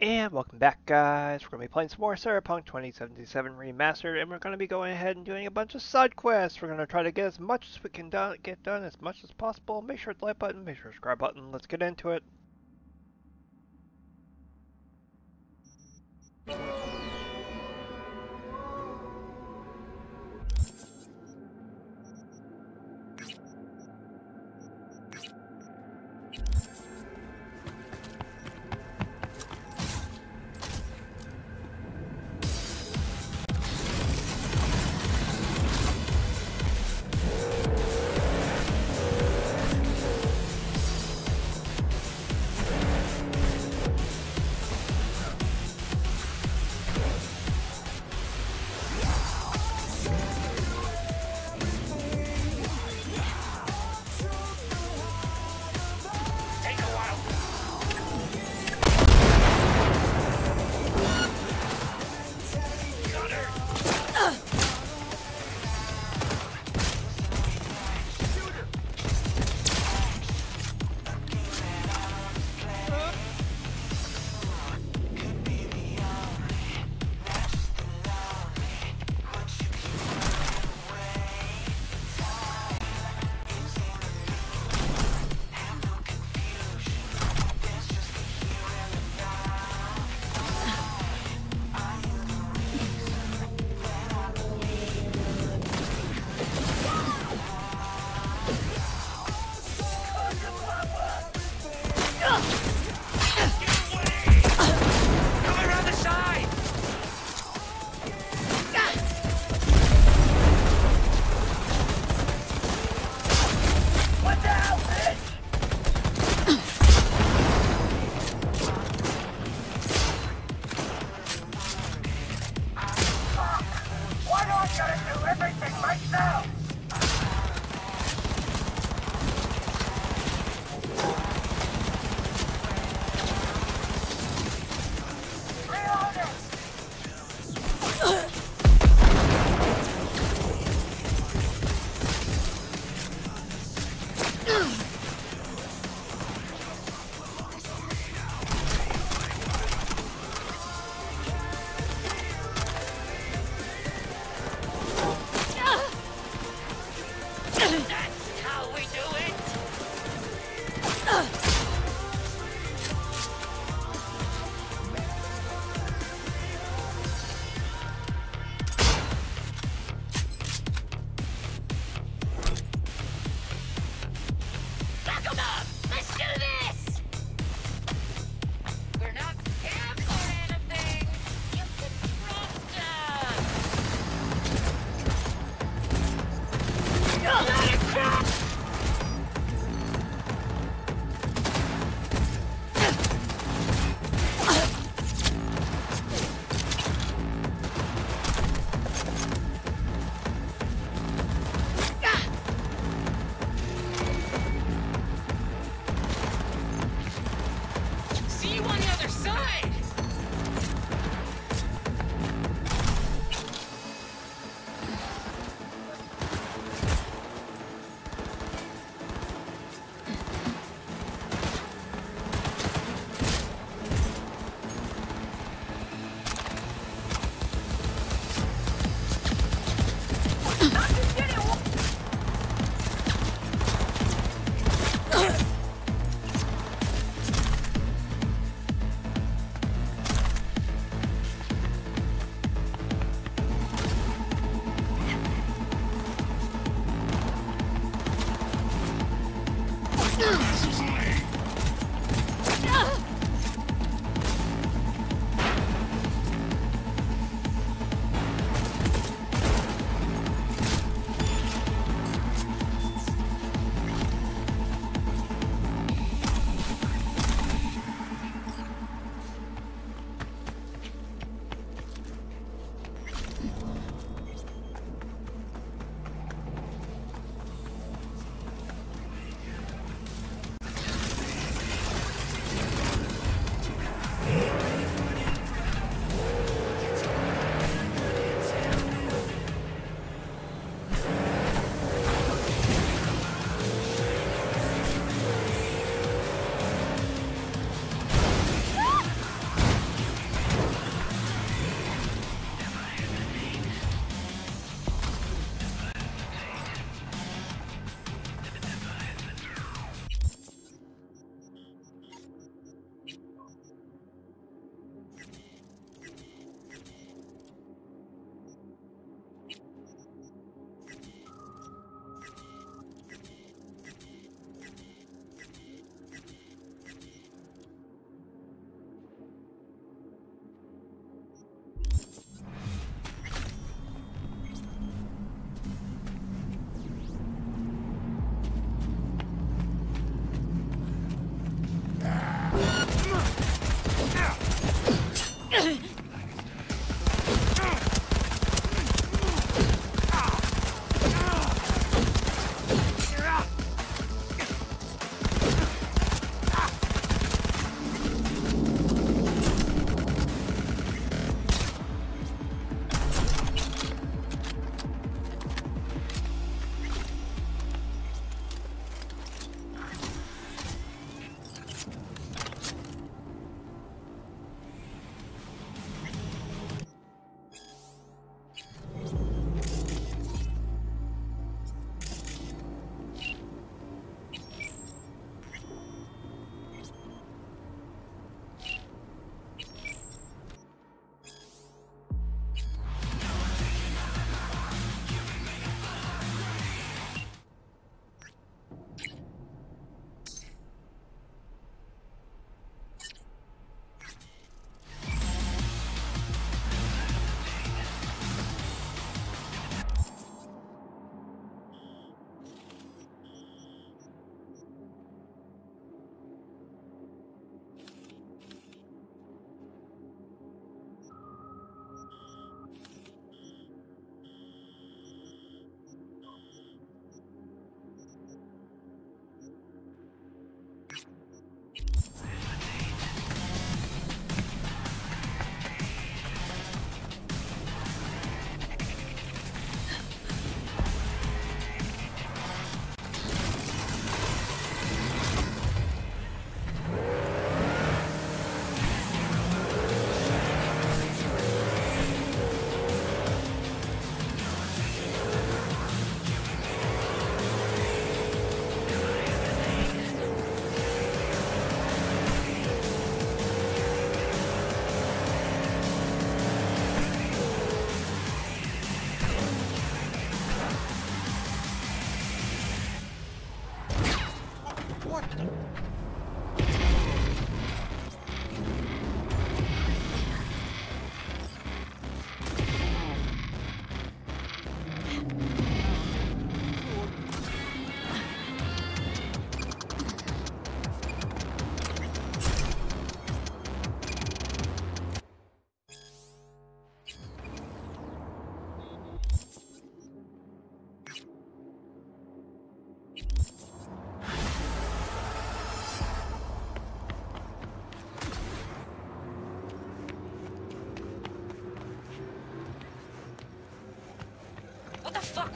And welcome back guys, we're going to be playing some more Cyberpunk 2077 Remastered and we're going to be going ahead and doing a bunch of side quests. We're going to try to get as much as we can do get done as much as possible. Make sure to like button, make sure to subscribe button, let's get into it.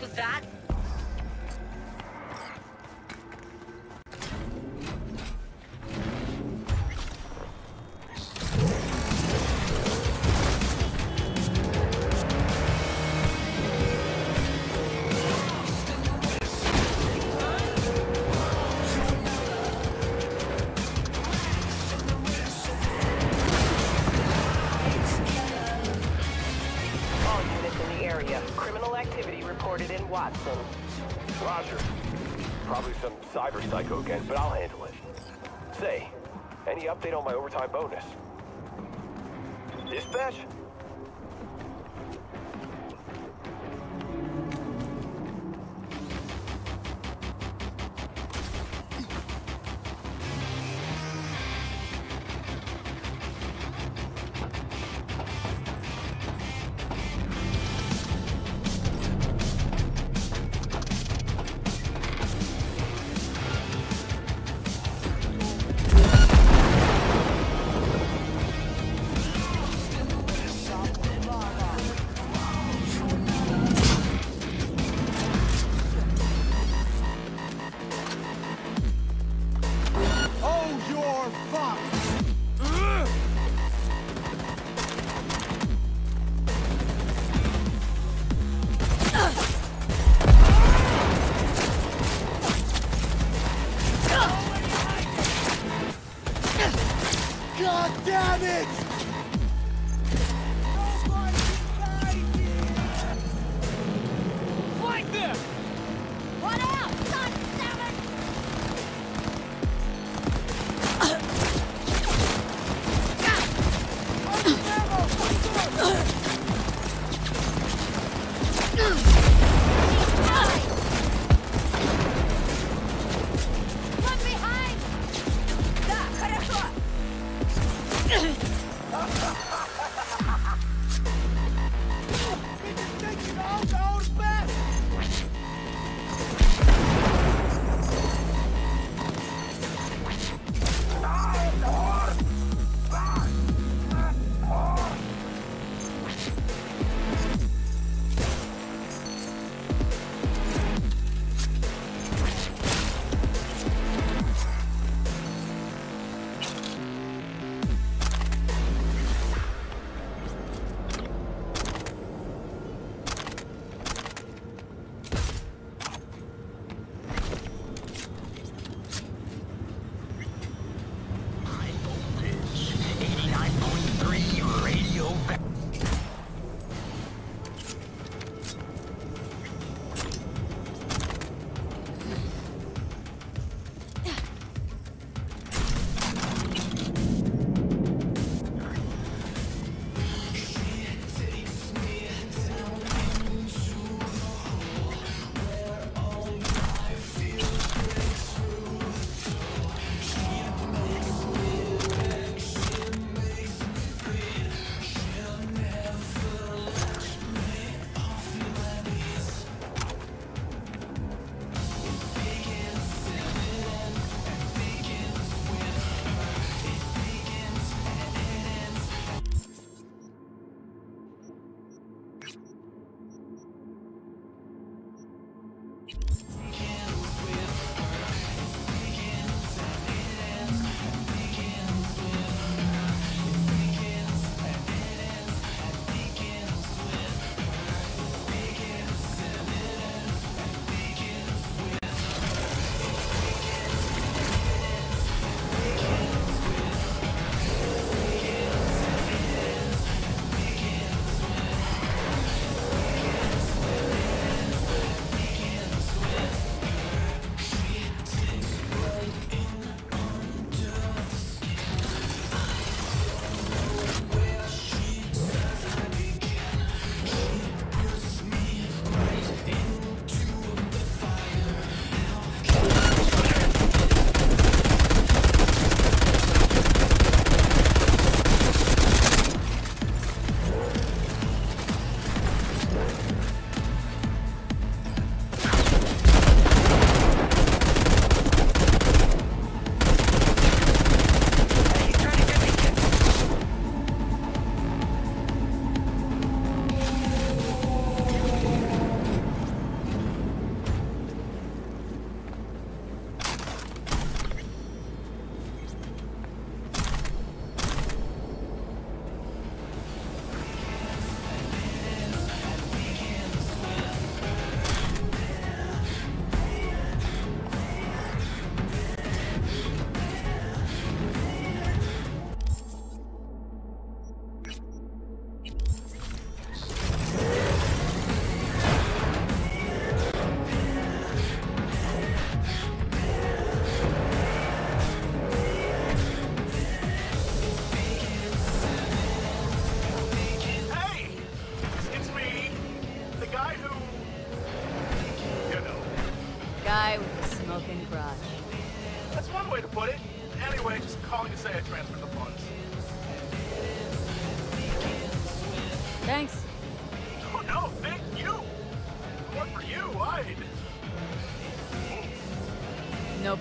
The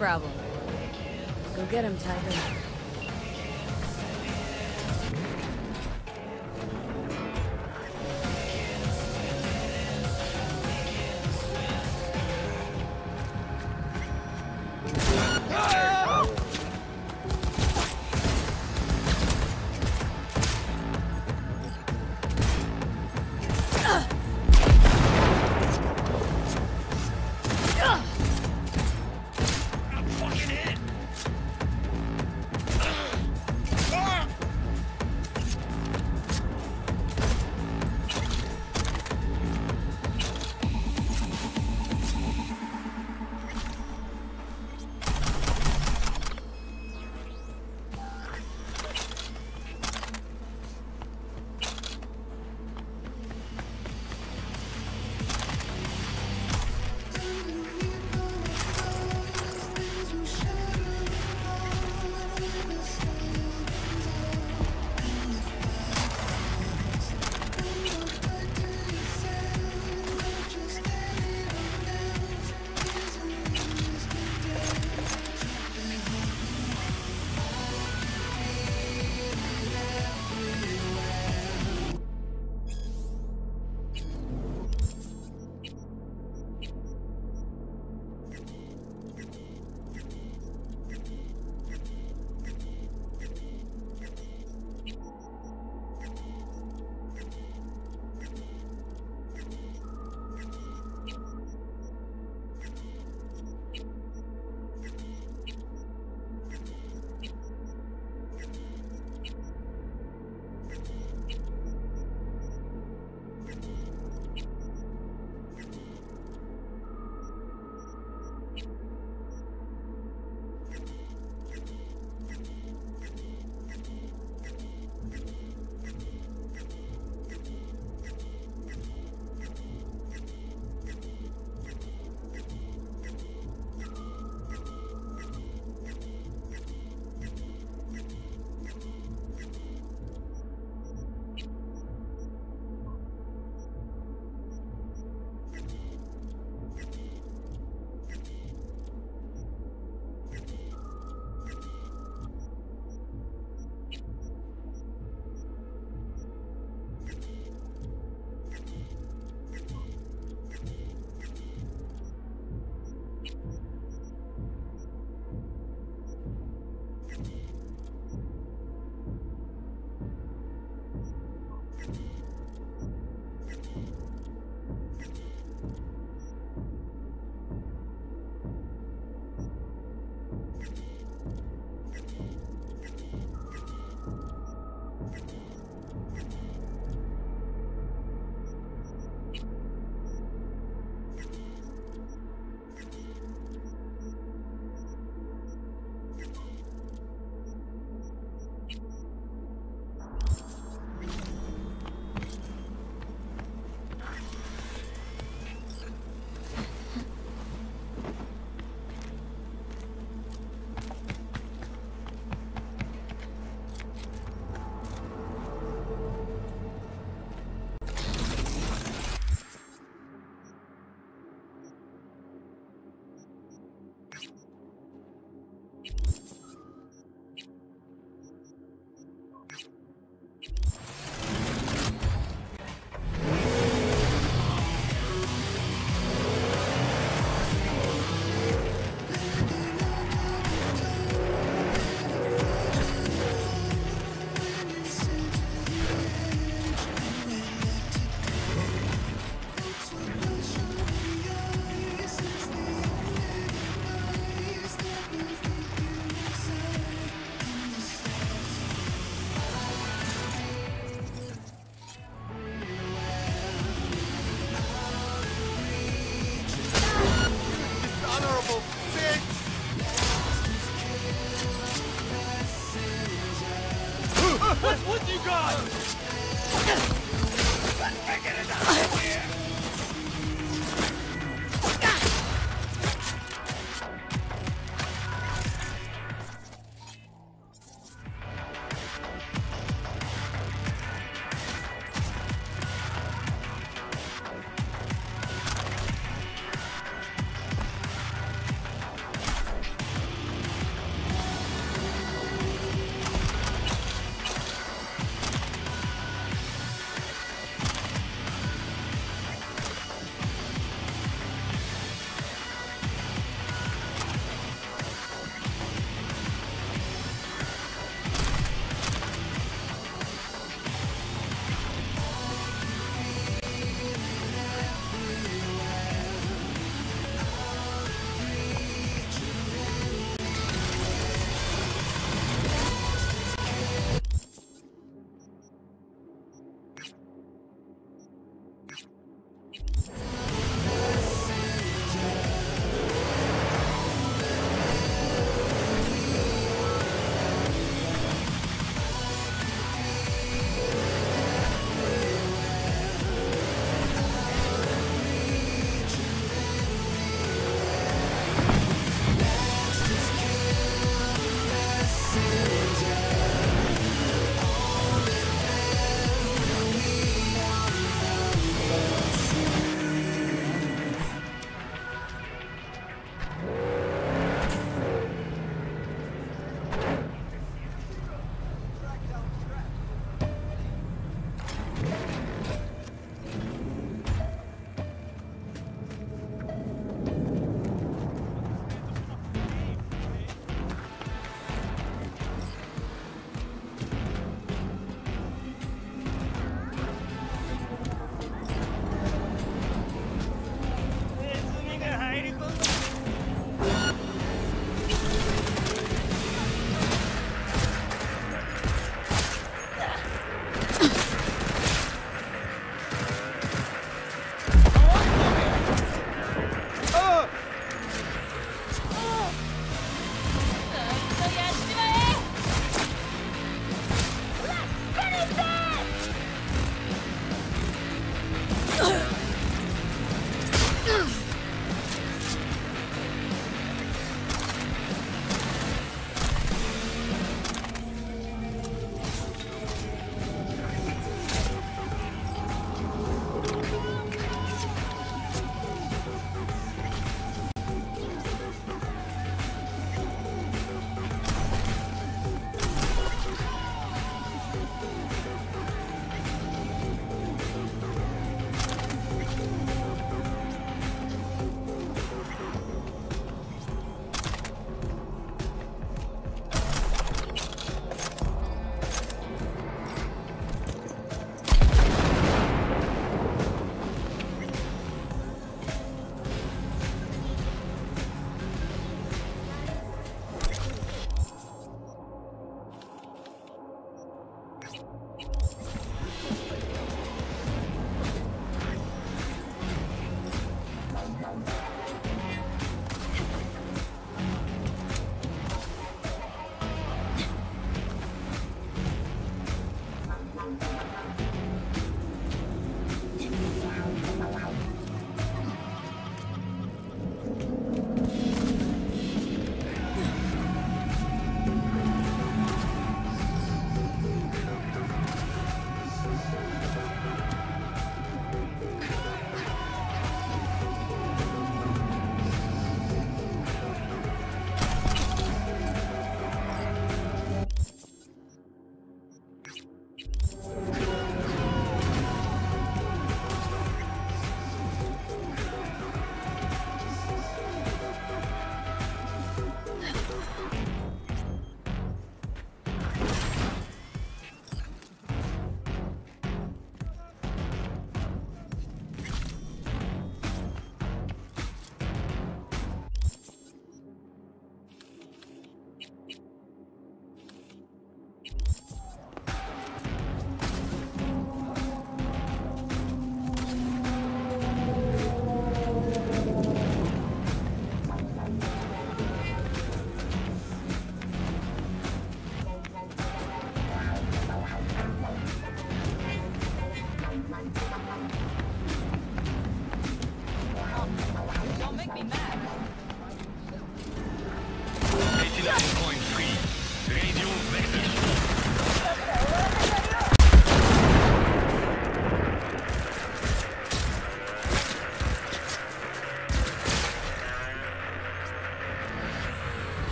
problem. Go get him, Tiger.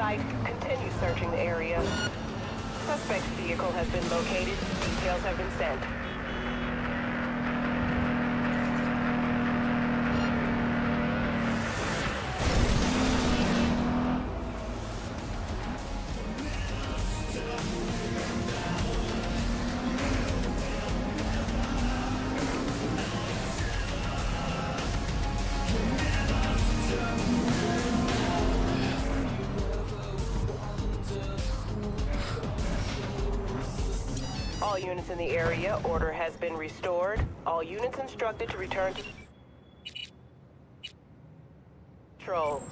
Units All units in the area, order has been restored. All units instructed to return to control.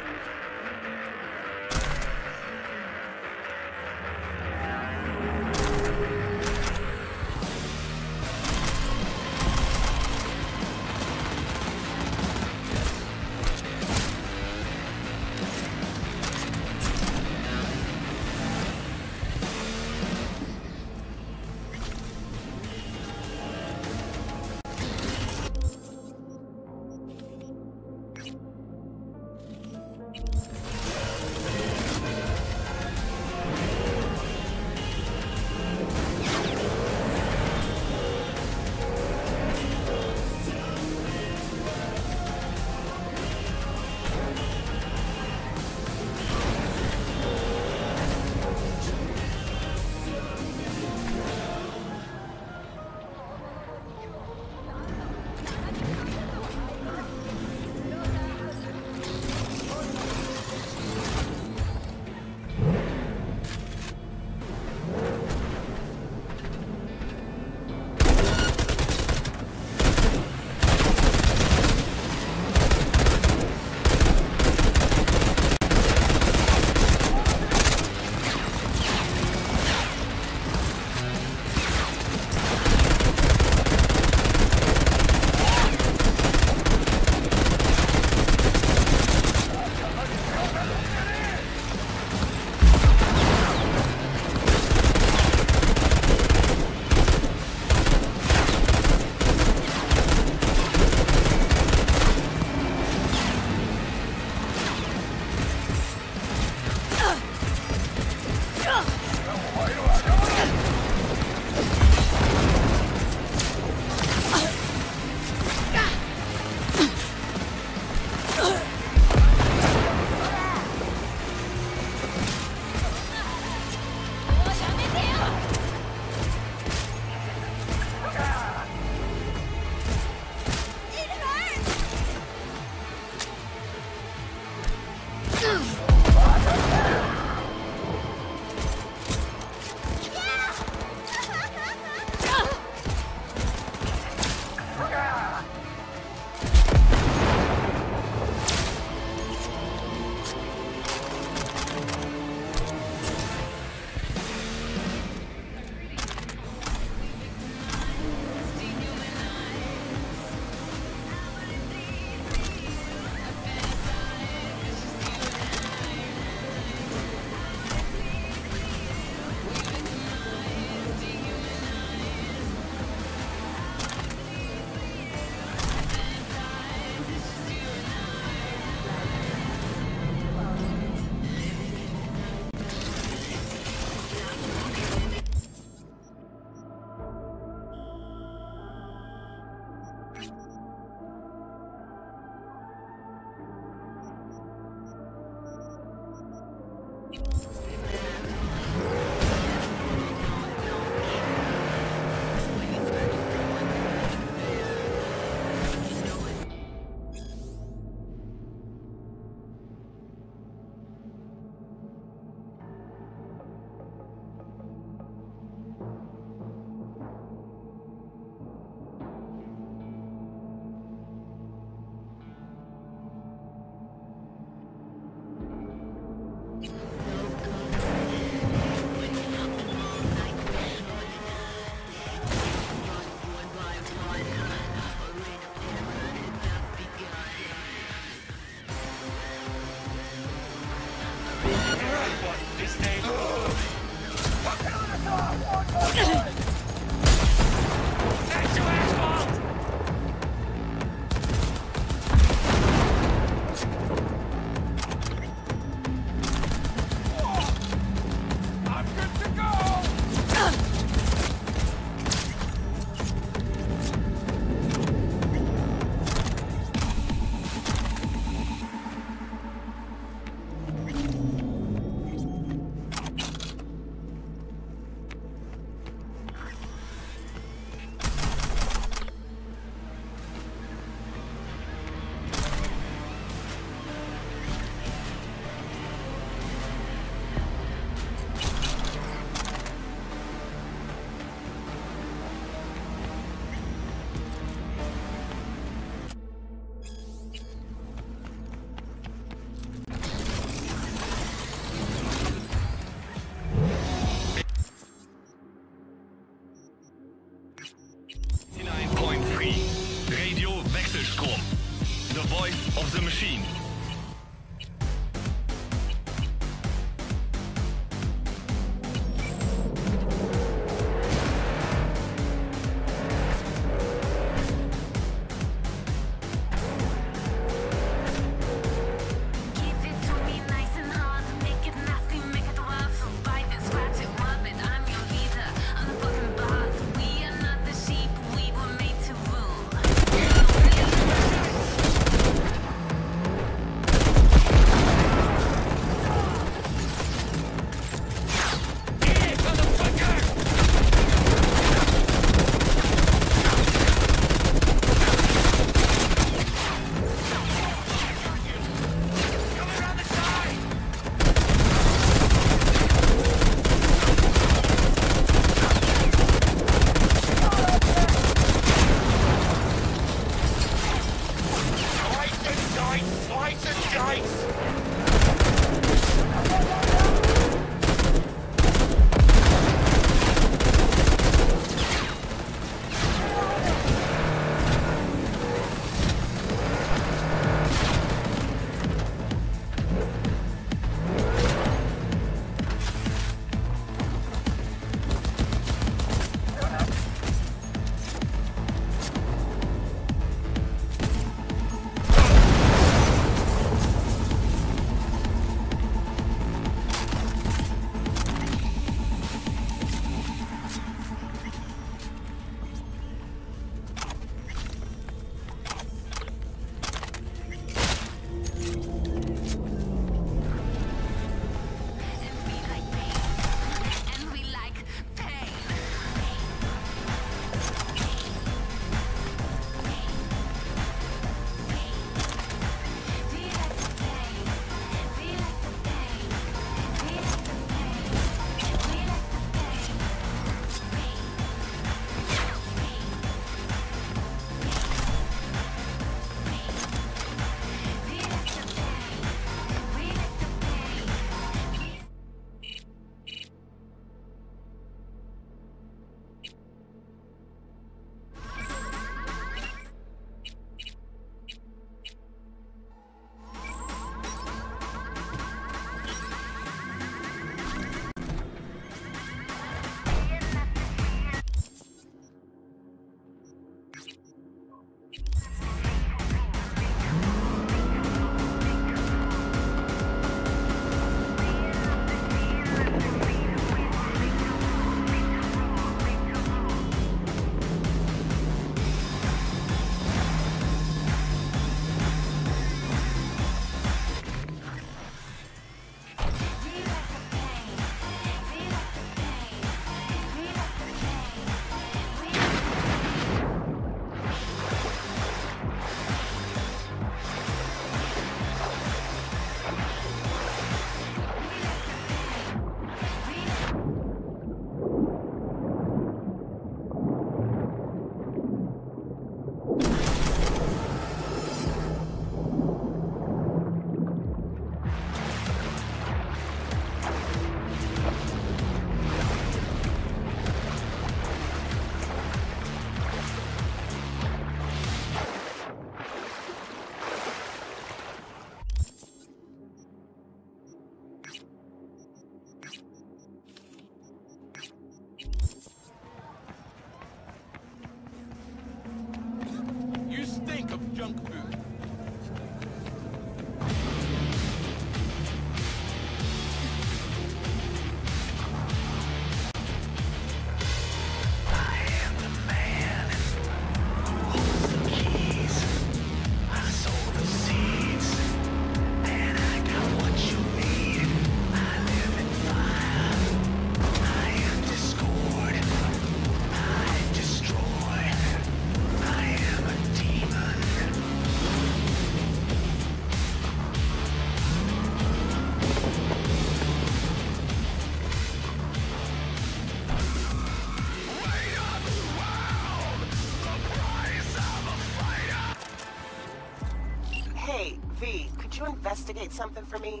Could you investigate something for me?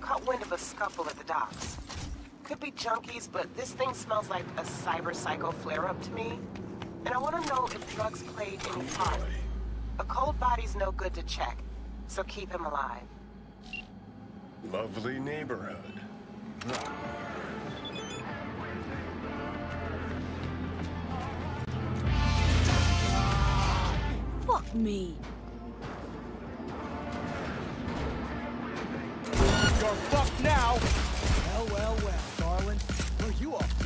Caught wind of a scuffle at the docks. Could be junkies, but this thing smells like a cyber psycho flare-up to me. And I want to know if drugs played any part. A cold body's no good to check, so keep him alive. Lovely neighborhood. Fuck me. You're fucked now! Well, well, well, darling. Where you off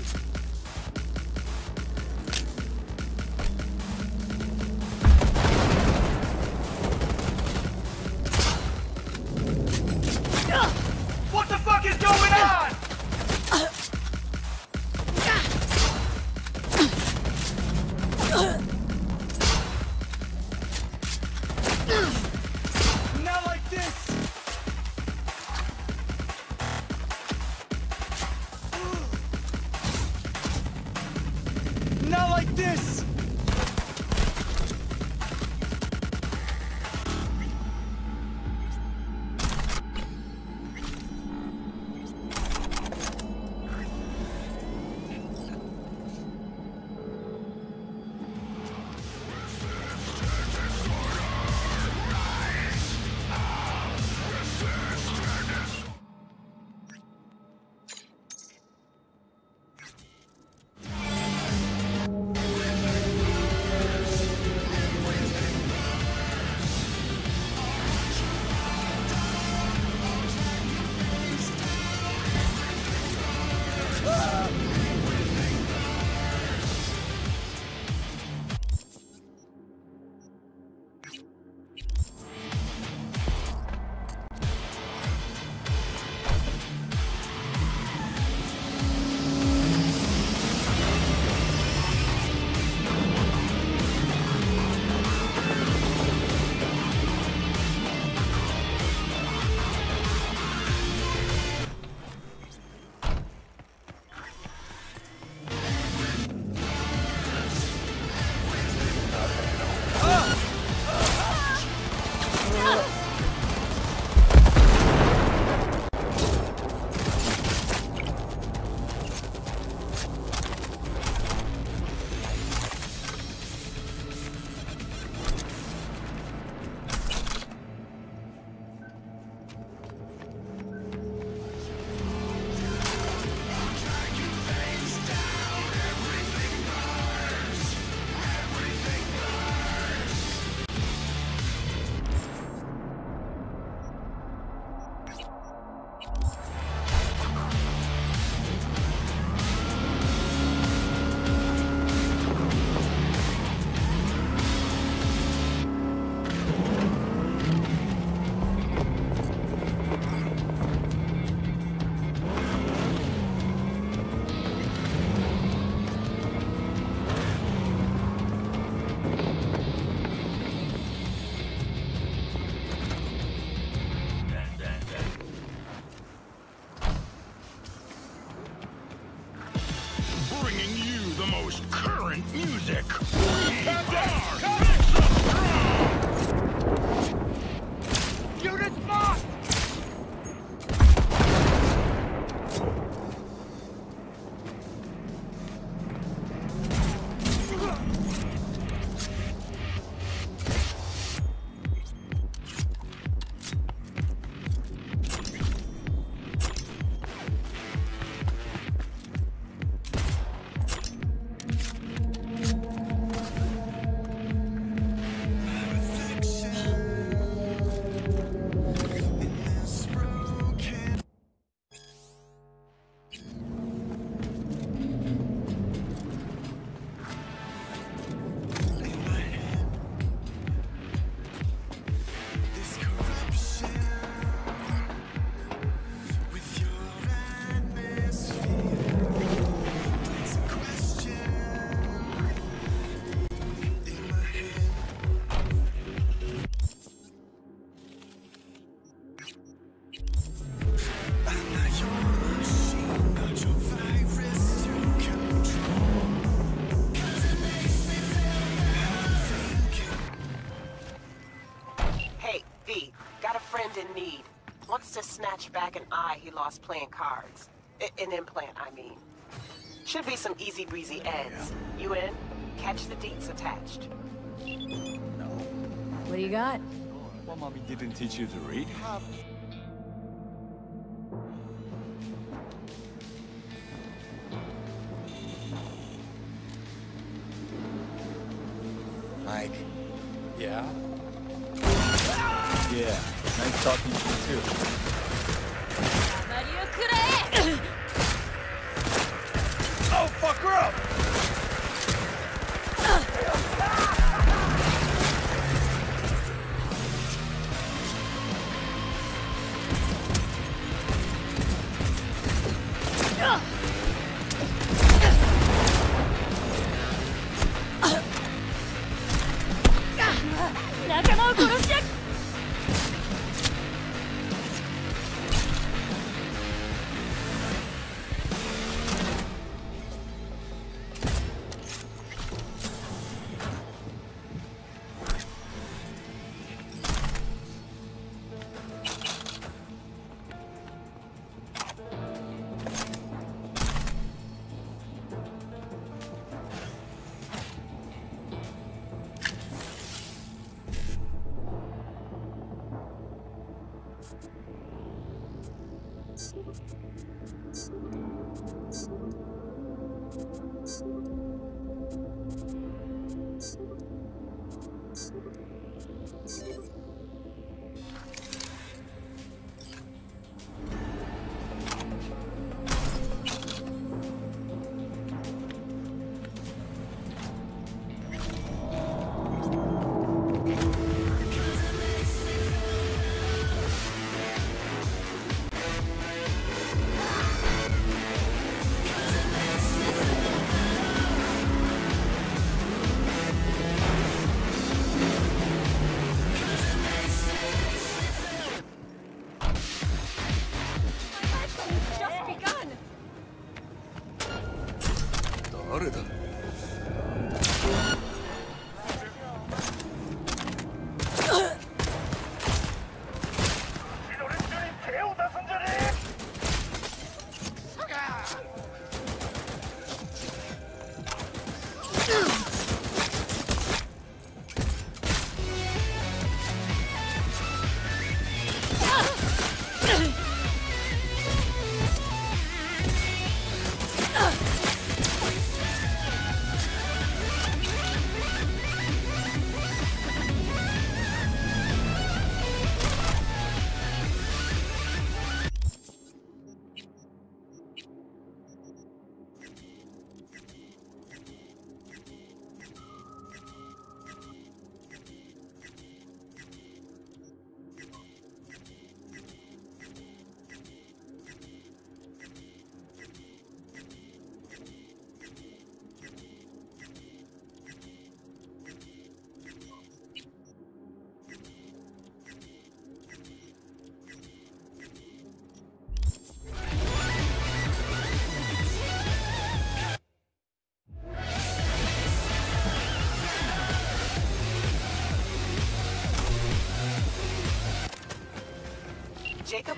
Wants back an eye he lost playing cards. I- an implant, I mean. Should be some easy breezy ends. You in? Catch the deets attached. What do you got? Well, mommy didn't teach you to read.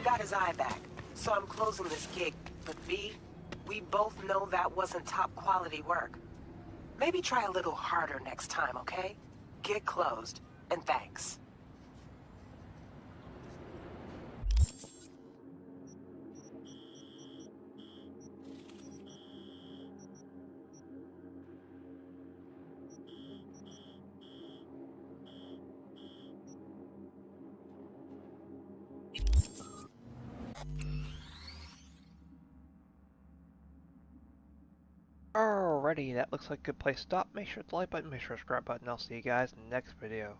Got his eye back, so I'm closing this gig. But V, we both know that wasn't top quality work. Maybe try a little harder next time, okay? Gig closed, and thanks. Alrighty, that looks like a good place to stop. Make sure to like button, make sure to subscribe button. I'll see you guys in the next video.